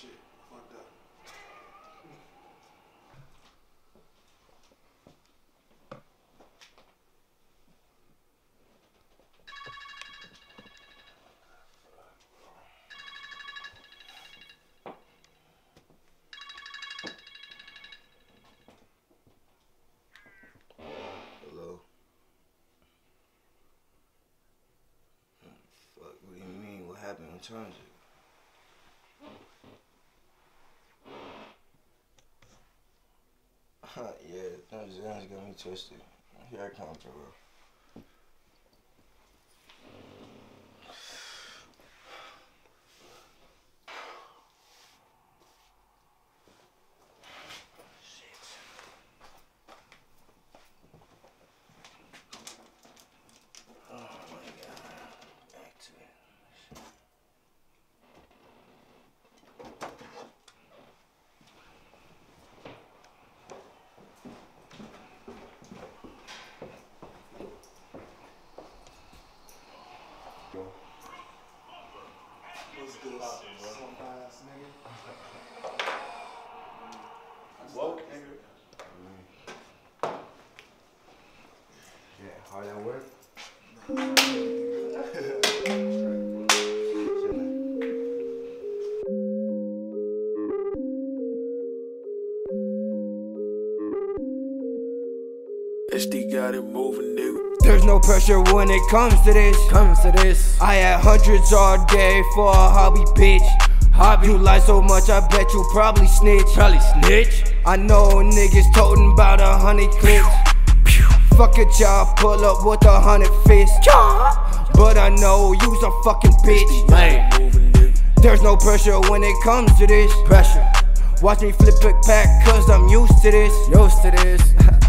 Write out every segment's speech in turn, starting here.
shit. Fucked up. What do you mean? What happened terms of yeah, things got me twisted. Here I come, bro. Oh my god. Back to it. What's good? Some ass nigga. Woke nigga. Yeah, hard at work? SD got it moving, nigga. There's no pressure when it comes to this. Comes to this. I had hundreds all day for a hobby, bitch. Hobby, you lie so much, I bet you probably snitch. Probably snitch. I know niggas toting about a hundred clips. Fuck a job, pull up with a hundred fists. But I know you's a fucking bitch. Moving. There's no pressure when it comes to this. Pressure. Watch me flip it back, cause I'm used to this. Used to this.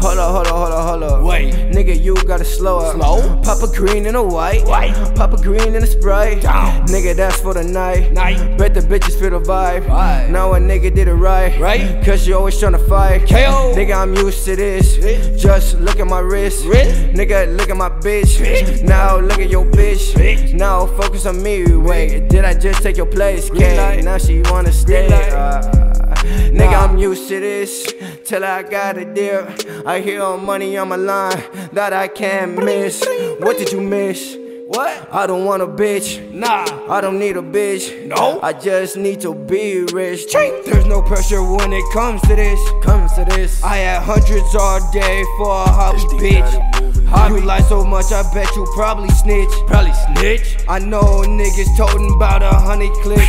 hold up, hold up, hold up, hold up. Wait. Nigga, you gotta slow up. Slow? Pop a green and a white. White. Pop a green and a Sprite. Down. Nigga, that's for the night. Night. Bet the bitches feel the vibe. Vibe. Now a nigga did it right. Right. Cause you always tryna fight. KO. Nigga, I'm used to this. Bitch. Just look at my wrist. Wrist. Nigga, look at my bitch. Bitch. Now look at your bitch. Bitch. Now focus on me. Wait, did I just take your place? K. Now she wanna stay. Uh, Nigga, I'm used to this till I got a deal. I hear all money on my line that I can't miss. What did you miss? What? I don't want a bitch. Nah. I don't need a bitch. No. I just need to be rich. There's no pressure when it comes to this. Comes to this. I had hundreds all day for a hobby, bitch. Hobby nigga. lie so much, I bet you probably snitch. Probably snitch. I know niggas toting about a hundred clips.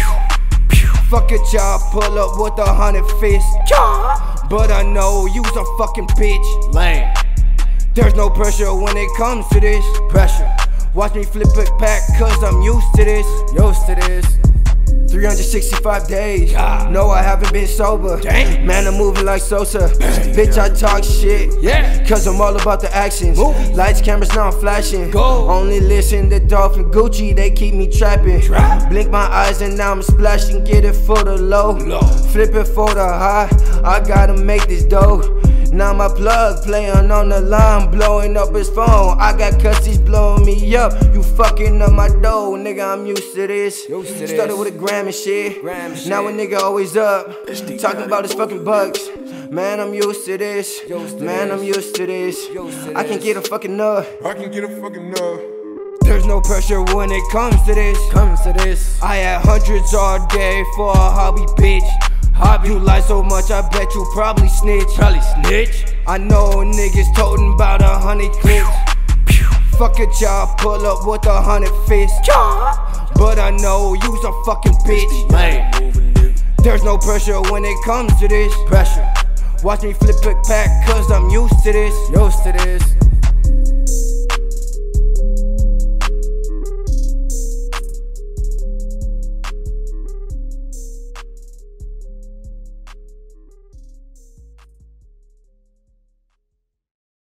Fuck a job, pull up with a hundred fists. But I know you's a fucking bitch. Lane. There's no pressure when it comes to this. Pressure. Watch me flip it back, cause I'm used to this. Used to this. 365 days. Yeah. No, I haven't been sober. Dang. Man, I'm moving like Sosa. Bitch, I talk shit. Yeah. Cause I'm all about the actions. Movies. Lights, cameras, now I'm flashing. Go. Only listen to Dolph and Gucci, they keep me trapping. Trap. Blink my eyes and now I'm splashing. Get it for the low. Low. Flip it for the high. I gotta make this dough. Now my plug playing on the line, blowing up his phone. I got cussies blowing me up. You fucking up my dough, nigga. I'm used to this. Used to Started this. with a gram and shit. Gram and now a nigga always up. Talking about his fucking bucks. Man, I'm used to this. Used to Man, this. I'm used to this. Used to I can get a fucking nut. I can get a fucking nut. There's no pressure when it comes to this. Comes to this. I had hundreds all day for a hobby, bitch. Hobby, you lie so much, I bet you probably snitch. Probably snitch. I know niggas toting about a hundred clips. Fuck a job, pull up with a hundred fists. But I know you's a fucking bitch. There's no pressure when it comes to this. Pressure. Watch me flip it back, cause I'm used to this. Used to this.